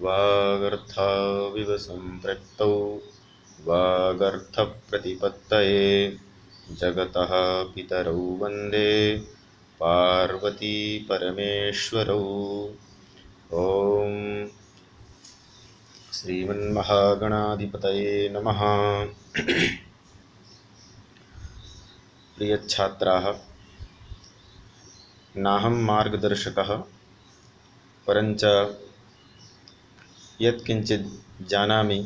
वागर्थाविव सम्पृक्तौ वागर्थप्रतिपत्तये जगतः पितरौ वन्दे पार्वतीपरमेश्वरौ। ॐ श्रीमन्महागणाधिपतये नमः। प्रियच्छात्राः नाहं मार्गदर्शकः परञ्च यत्किञ्चित् जानामि।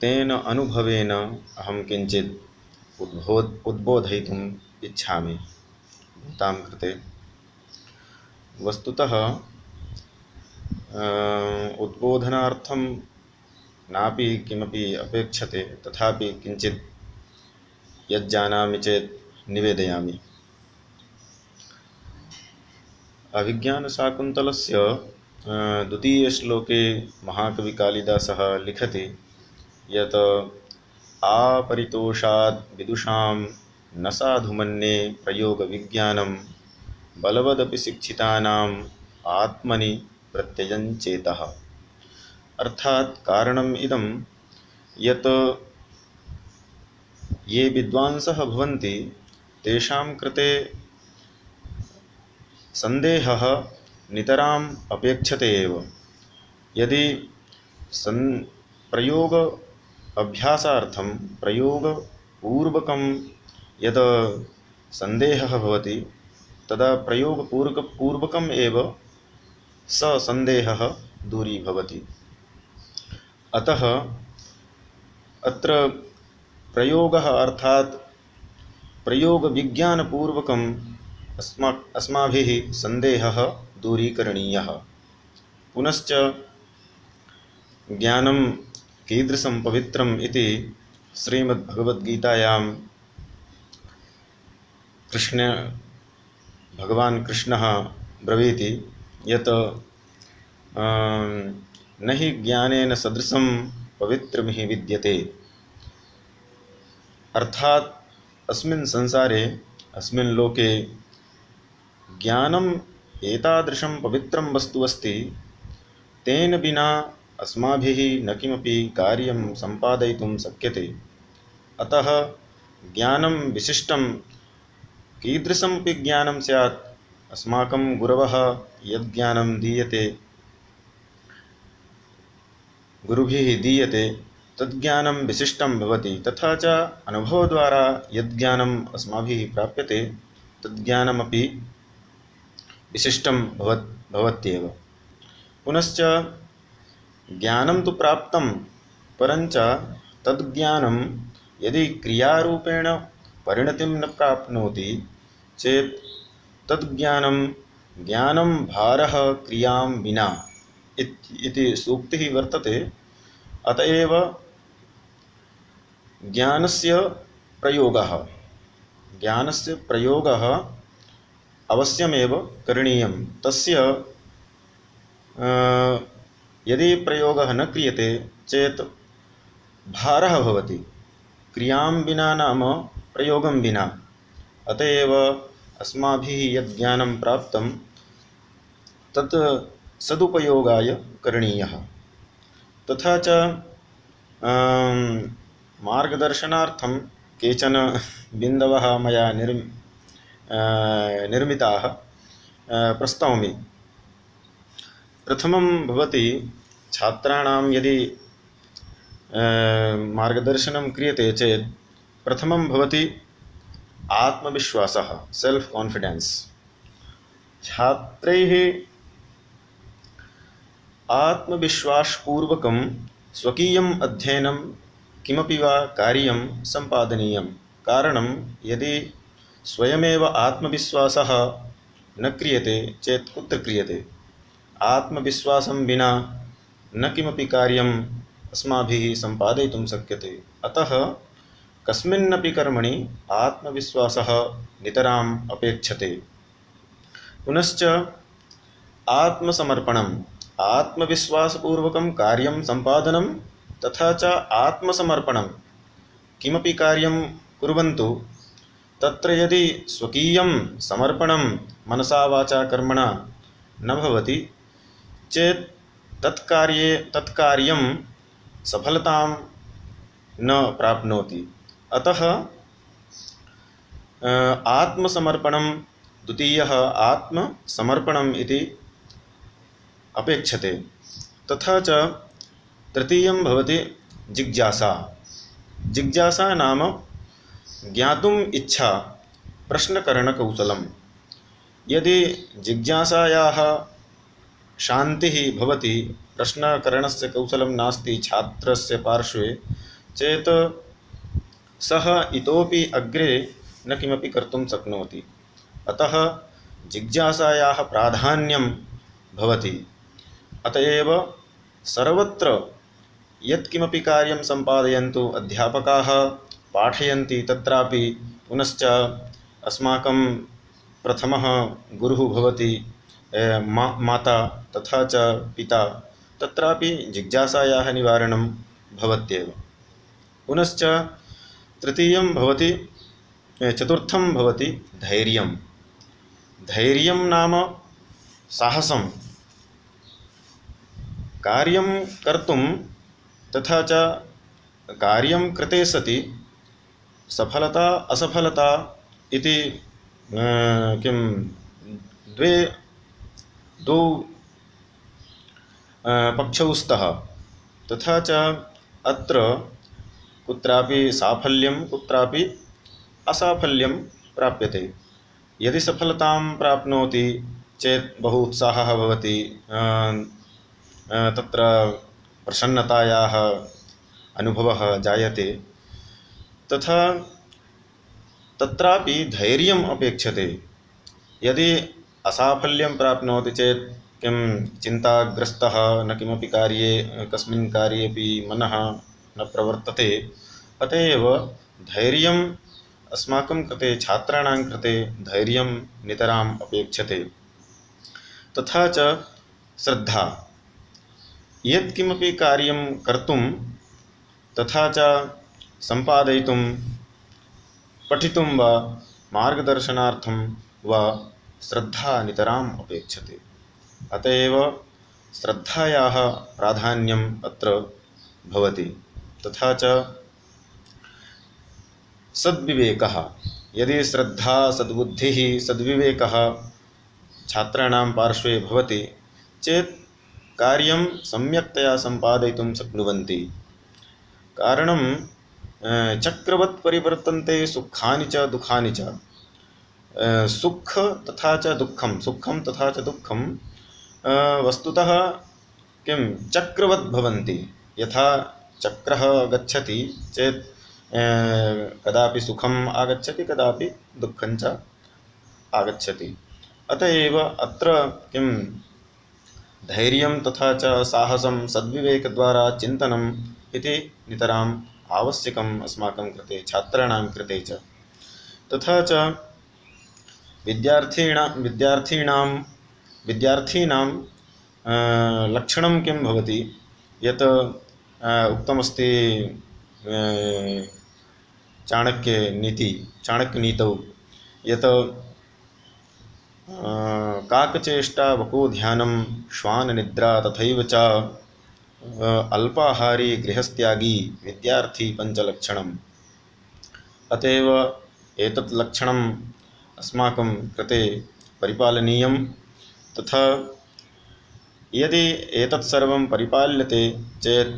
तेन अनुभवेन अहं किञ्चित् उद्बोध उद्बोधयितुम् इच्छामि भवतां कृते। वस्तुतः उद्बोधनार्थं नापि किमपि अपेक्षते तथापि किञ्चित् यज्जानामि चेत् निवेदयामि। अभिज्ञानशाकुन्तलस्य द्वितीयश्लोके महाकविकालिदासः लिखति यत्, आपरितोषाद् विदुषां न साधु मन्ये प्रयोगविज्ञानं, बलवदपि शिक्षितानाम् आत्मनि प्रत्ययञ्चेतः अर्थात् कारणम् इदं, यत्, ये विद्वांसः भवन्ति, तेषां कृते सन्देहः नितराम् अपेक्षते यदि सन् प्रयोग अभ्यासार्थं प्रयोगपूर्वकं यत् सन्देहः भवति, तदा प्रयोगपूर्वकपूर्वकम् एव स सन्देहः दूरीभवति अतः अत्र प्रयोगः अर्थात् प्रयोगविज्ञानपूर्वकम् अस्मा, अस्माभिः सन्देहः दूरीकरणीयः। पुनश्च ज्ञानं कीदृशं पवित्रम् इति कृष्ण, भगवान् कृष्णः ब्रवीति यत् न ज्ञानेन सदृशं पवित्रमिहि विद्यते। अर्थात् अस्मिन् संसारे, अस्मिन् लोके ज्ञानम् एतादृशं पवित्रं वस्तु अस्ति तेन विना अस्माभिः न किमपि कार्यं सम्पादयितुं शक्यते। अतः ज्ञानं विशिष्टं, कीदृशमपि ज्ञानं स्यात्, अस्माकं गुरवः यद्ज्ञानं दीयते। गुरुभिः दीयते तद्ज्ञानं विशिष्टं भवति। तथा च अनुभवद्वारा यद्ज्ञानम् अस्माभिः प्राप्यते। तद्ज्ञानमपि विशिष्टं भवत्, भवत्येव। पुनश्च, ज्ञानं तु प्राप्तं, परञ्च तद्ज्ञानं यदि क्रियारूपेण परिणतिं न प्राप्नोति, चेत् तद्ज्ञानं ज्ञानं भारः क्रियाँ विना इति सूक्तिः वर्तते। अत एव ज्ञानस्य प्रयोगः। ज्ञानस्य प्रयोगः अवश्यमेव करणीयं तस्य यदि प्रयोगः न क्रियते चेत् भारः भवति। क्रियाँ विना नाम प्रयोगं विना। अत एव अस्माभिः यद् प्राप्तं, तत् सदुपयोगाय करणीयः। तथा च मार्गदर्शनार्थं केचन बिन्दवः मया निर् निर्मिताः प्रस्तौमि प्रथमं भवति छात्राणां यदि मार्गदर्शनं क्रियते चेत् प्रथमं भवति आत्मविश्वासः सेल्फ् कान्फिडेन्स् छात्रैः आत्मविश्वासपूर्वकं स्वकीयम् अध्ययनं किमपि वा कार्यं सम्पादनीयं कारणं यदि स्वयमेव आत्मविश्वासः न क्रियते चेत कुत्र क्रियते? आत्मविश्वासं विना न किमपि कार्यम् अस्माभिः सम्पादयितुं शक्यते। अतः कस्मिन्नपि कर्मणि आत्मविश्वासः नितराम् अपेक्षते। पुनश्च आत्मसमर्पणम्, आत्मविश्वासपूर्वकं कार्यं सम्पादनं तथा च आत्मसमर्पणं। किमपि कार्यं कुर्वन्तु तत्र यदि स्वकीयं समर्पणं मनसा वाचा कर्मणा न भवति, चेत् तत्कार्ये तत्कार्यं सफलतां न प्राप्नोति। अतः आत्मसमर्पणं द्वितीयः आत्मसमर्पणम् इति अपेक्षते। तथा च तृतीयं भवति जिज्ञासा। जिज्ञासा नाम ज्ञातुम् इच्छा प्रश्नकरणकौशलं यदि जिज्ञासायाः शान्तिः भवति, प्रश्नकरणस्य कौशलं नास्ति छात्रस्य पार्श्वे, चेत् सः इतोपि अग्रे न किमपि कर्तुं शक्नोति। अतः जिज्ञासायाः प्राधान्यं भवति। अत एव सर्वत्र यत्किमपि कार्यं सम्पादयन्तु अध्यापकाः पाठयन्ति तत्रापि पुनश्च अस्माकं प्रथमः गुरुः भवति मा, माता तथा च पिता, तत्रापि जिज्ञासायाः निवारणं भवत्येव। पुनश्च तृतीयं भवति चतुर्थं भवति धैर्यं। धैर्यं नाम साहसं। कार्यं कर्तुं तथा च कार्यं कृते सति सफलता, असफलता इति किं? द्वे द्वौ पक्षौ स्तः। तथा च अत्र कुत्रापि साफल्यं, कुत्रापि असाफल्यं प्राप्यते। यदि सफलतां प्राप्नोति चेत् बहु उत्साहः भवति तत्र प्रसन्नतायाः अनुभवः जायते। तथा तत्रापि धैर्यम् अपेक्षते। यदि असाफल्यं प्राप्नोति चेत् किं चिन्ताग्रस्तः न किमपि कार्ये, कस्मिन् कार्येपि मनः न प्रवर्तते। अत एव धैर्यम् अस्माकं कृते, छात्राणां कृते धैर्यं नितराम् अपेक्षते। तथा च श्रद्धा। यत्किमपि कार्यं कर्तुं तथा सम्पादयितुं पठितुं वा मार्गदर्शनार्थं वा श्रद्धा नितराम् अपेक्षते। अत एव श्रद्धायाः प्राधान्यम् तथा च सद्विवेकः। यदि श्रद्धा, सद्बुद्धिः, सद्विवेकः छात्राणां पार्श्वे भवति, चेत् कार्यं सम्यक्तया सम्पादयितुं शक्नुवन्ति। कारणं चक्रवत् परिवर्तन्ते सुखानि च दुःखानि च। सुख तथा च दुःखं, सुखं तथा च दुःखं वस्तुतः किं? चक्रवत् भवन्ति। यथा चक्रः गच्छति चेत् कदापि सुखम् आगच्छति, कदापि दुःखं च आगच्छति। अत अत्र किं? धैर्य तथा च साहसं, सद्विवेकद्वारा चिन्तनम् इति नितराम् आवश्यकम् अस्माकं कृते, छात्राणां कृते च। तथा च विद्यार्थीणां विद्यार्थीनां विद्यार्थीनां लक्षणं किं भवति? यत् उक्तमस्ति चाणक्यनीति चाणक्यनीतौ। यत् काकचेष्टा वकोध्यानं श्वाननिद्रा तथैव च। अल्पाहारी गृहस्त्यागी विद्यार्थी पञ्चलक्षणम्। अतएव एतत् लक्षणम् अस्माकं कृते परिपालनीयं तथा यदि एतत् सर्वं परिपाल्यते चेत्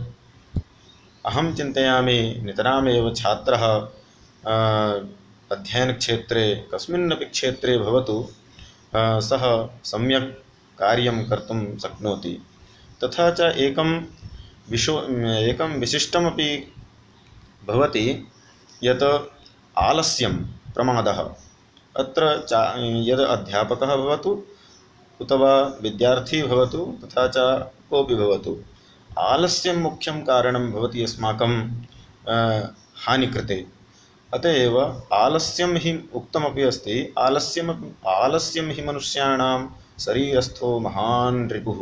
अहं चिन्तयामि नितरामेव छात्रः अध्ययनक्षेत्रे कस्मिन्नपि क्षेत्रे भवतु सः सम्यक् कार्यं कर्तुं शक्नोति। तथा च एकं विशो, एकं विशिष्टमपि भवति यत् आलस्यं प्रमादः। अत्र चा, यद् उत विद्यार्थी भवतु, तथा च कोऽपि भवतु। आलस्यं मुख्यं कारणं भवति अस्माकं हानिकृते। अतएव आलस्यं हि उक्तमपि अस्ति, आलस्यम, आलस्यं हि मनुष्याणां शरीरस्थो महान् रिपुः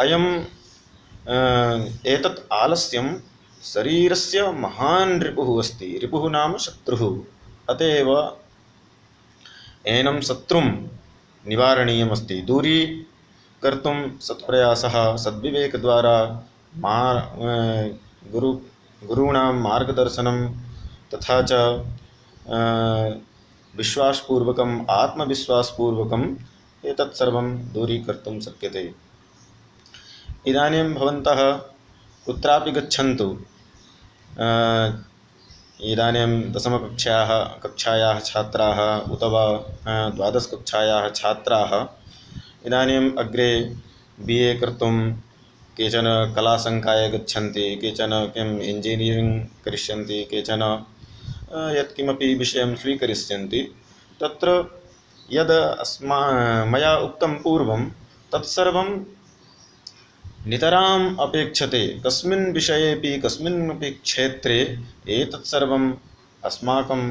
अयम् एतत् आलस्यं शरीरस्य महान् रिपुः अस्ति। रिपुः नाम शत्रुः। अत एव एनं शत्रुं निवारणीयमस्ति। दूरी कर्तुं सत्प्रयासः सद्विवेकद्वारा मा गुरु, गुरूणां मार्गदर्शनं तथा च विश्वासपूर्वकम्, आत्मविश्वासपूर्वकम् एतत् सर्वं दूरीकर्तुं शक्यते। इदानीं भवन्तः कुत्रापि गच्छन्तु इदानीं दशमकक्षायाः कक्षायाः छात्राः, उत वा द्वादशकक्षायाः छात्राः इदानीम् अग्रे बि ए कर्तुं केचन कलासङ्काये गच्छन्ति, केचन किम् इञ्जिनियरिङ्ग् करिष्यन्ति, केचन यत्किमपि विषयं स्वीकरिष्यन्ति, तत्र यद् अस्मा, मया उक्तं पूर्वं तत्सर्वं नितराम् अपेक्षते। कस्मिन् विषयेपि कस्मिन्नपि क्षेत्रे एतत् सर्वम् अस्माकं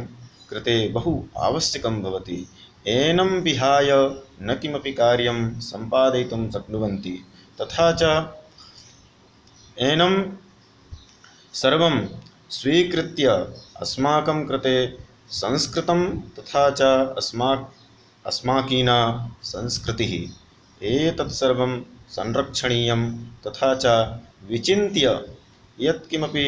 कृते बहु आवश्यकं भवति। एनं विहाय न किमपि कार्यं सम्पादयितुं शक्नुवन्ति। तथा च एनं सर्वं स्वीकृत्य अस्माकं कृते संस्कृतं तथा च अस्माक् अस्माकीना संस्कृतिः। एतत् सर्वं संरक्षणीयं तथा च विचिन्त्य यत्किमपि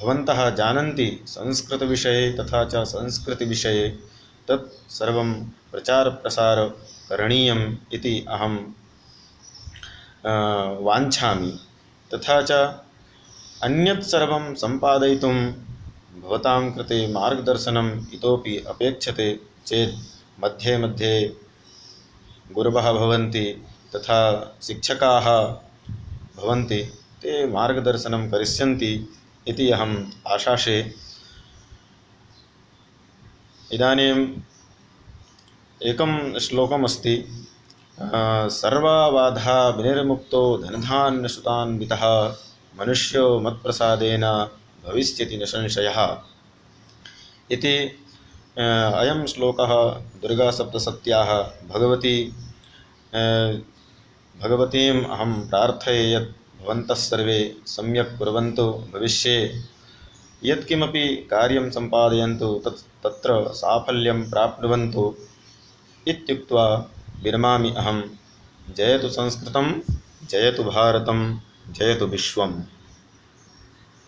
भवन्तः जानन्ति संस्कृतविषये तथा च संस्कृतिविषये तत् सर्वं प्रचारप्रसारः करणीयम् इति अहं वाञ्छामि। तथा च अन्यत् सर्वं सम्पादयितुं भवतां कृते अपेक्षते चेत् मध्ये मध्ये गुरवः तथा शिक्षकाः ते मार्गदर्शनं इति अहम् आशासे। इदानीम् एकं श्लोकमस्ति सर्वाबाधा विनिर्मुक्तो धनधान्यसुतान्वितः मनुष्यो मत्प्रसादेन न संशयः इति श्लोकः दुर्गासप्तशत्याः भगवती भगवतीम् अहम प्राथये सर्वे सम्यक् कुर्वन्तु भविष्ये। यत्किमपि कार्यं सम्पादयन्तु, तत् तत्र साफल्यं प्राप्नुवन्तु इत्युक्त्वा विरमामि अहं। जयतु संस्कृतं, जयतु भारतं, जयतु विश्वम्।